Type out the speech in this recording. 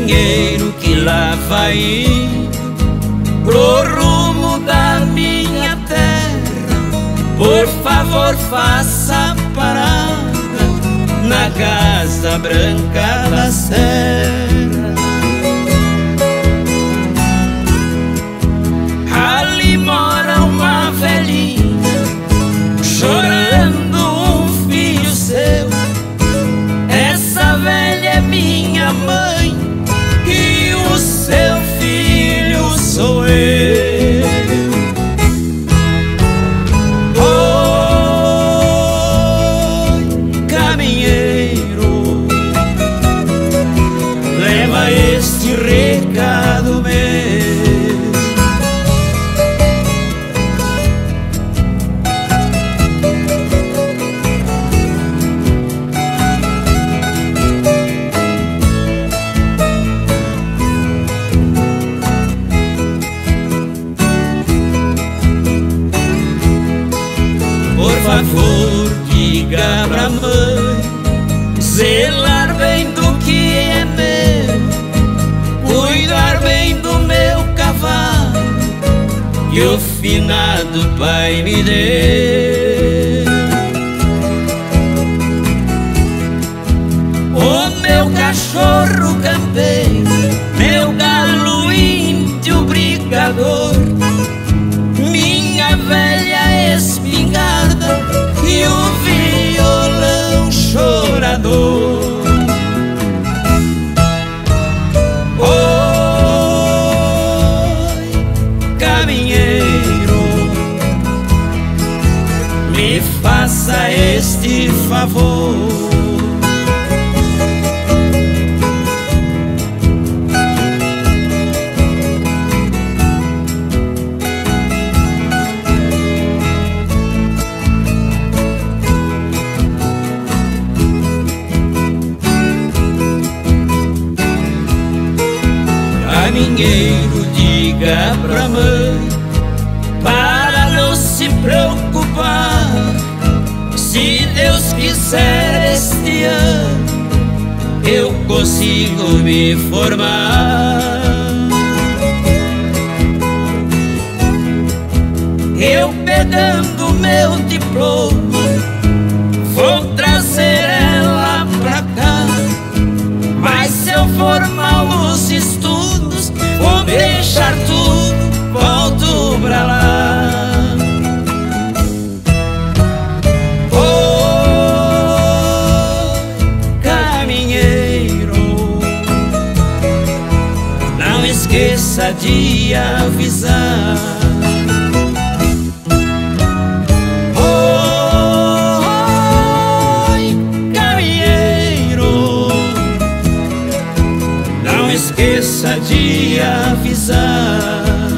caminheiro que lá vai pro rumo da minha terra, por favor faça parada na Casa Branca da Serra. Favor, diga pra mãe. Zelar bem do que é meu Cuidar bem do meu cavalo Que o finado pai me deu O meu cachorro campeiro Meu galo índio brigador favor. Caminheiro, diga pra mãe Para não se preocupar Este ano Eu consigo me formar. Eu pegando meu diploma esqueça de avisar Oi, caminheiro, não esqueça de avisar.